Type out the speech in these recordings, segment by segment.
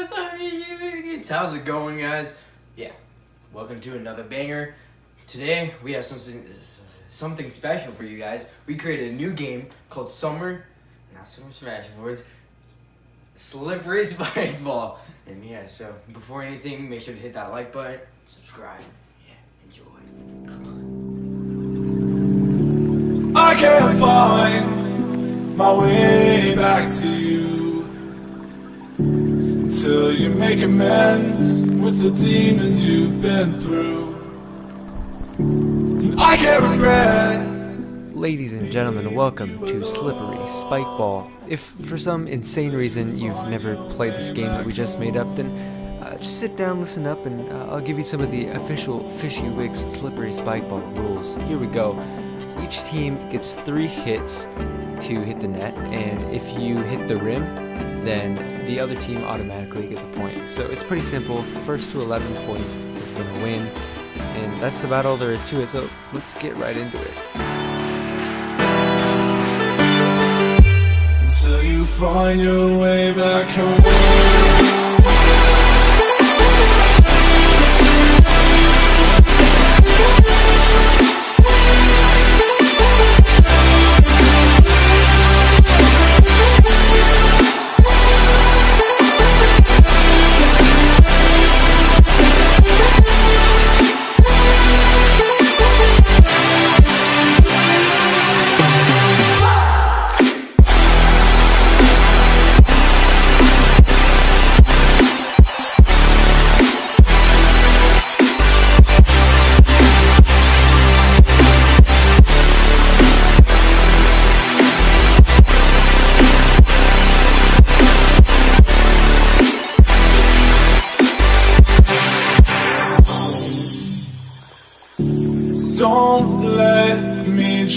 what's up, YouTube? How's it going, guys? Yeah, welcome to another banger. Today we have something something special for you guys. We created a new game called Summer, not Summer Smash Boards, Slippery Spike Ball. And yeah, so before anything, make sure to hit that like button, subscribe. Yeah, enjoy. I can't find my way back to you until you make amends with the demons you've been through. And I can't regret. Ladies and gentlemen, welcome to Slippery Spike Ball. If for some insane reason you've never played this game that we just made up, then uh, just sit down, listen up, and uh, I'll give you some of the official Fishy Wigs Slippery Spike Ball rules. Here we go. Each team gets three hits to hit the net, and if you hit the rim, then the other team automatically gets a point. So it's pretty simple. First to 11 points is going to win, and that's about all there is to it. So let's get right into it. You find your way back home.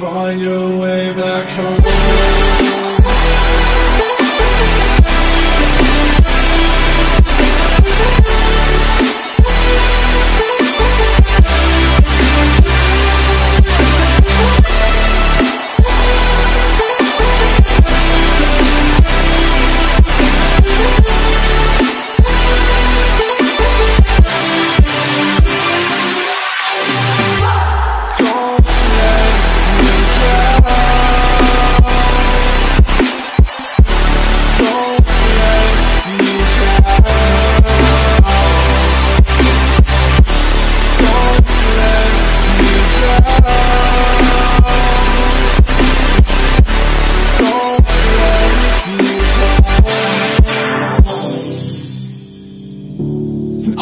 Find your way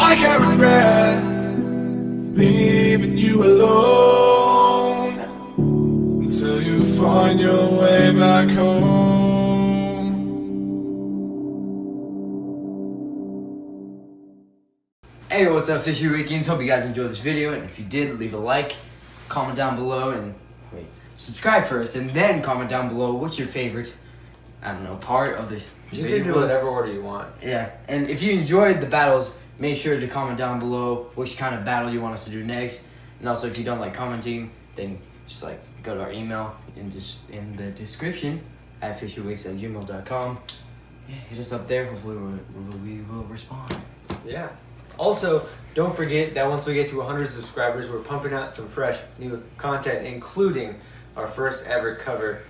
I can't regret leaving you alone until you find your way back home. Hey, what's up, Fishy Weekends? Hope you guys enjoyed this video, and if you did, leave a like, comment down below, and wait, subscribe first, and then comment down below what's your favorite, I don't know, part of this You video can do was. whatever order you want. Yeah, and if you enjoyed the battles, make sure to comment down below which kind of battle you want us to do next. And also, if you don't like commenting, then just like go to our email in just in the description at fisherweeks at gmail.com. Yeah, hit us up there. Hopefully, we will respond. Yeah. Also, don't forget that once we get to 100 subscribers, we're pumping out some fresh new content, including our first ever cover.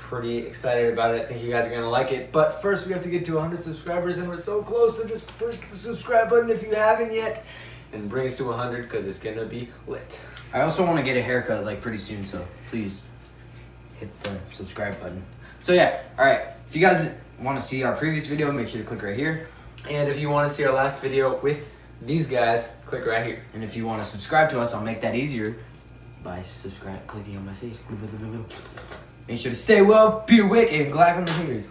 Pretty excited about it. I think you guys are gonna like it. But first, we have to get to 100 subscribers, and we're so close. So just push the subscribe button if you haven't yet, and bring us to 100 because it's gonna be lit. I also want to get a haircut like pretty soon, so please hit the subscribe button. So yeah, all right. If you guys want to see our previous video, make sure to click right here. And if you want to see our last video with these guys, click right here. And if you want to subscribe to us, I'll make that easier by subscribe clicking on my face. Make sure to stay well, be awake, and glad on the fingers.